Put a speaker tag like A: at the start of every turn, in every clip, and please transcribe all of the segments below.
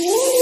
A: Ooh.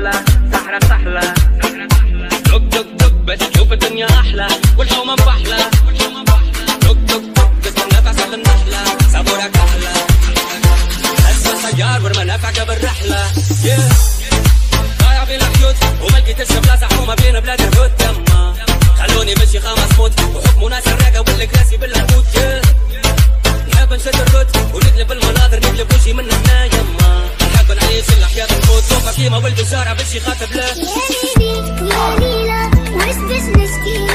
B: سحلة سحرة سحلة. دق دق دق بس شوف الدنيا أحلى والحومة بحلة دق دق دق بس نفس على النحلة. صبورك أحلى. أسوى سيار والمنافع قبل رحلة yeah. الشيمة والبزارة بالشي خاطب له يا
A: ليلي يا ليلى وش باش نشكي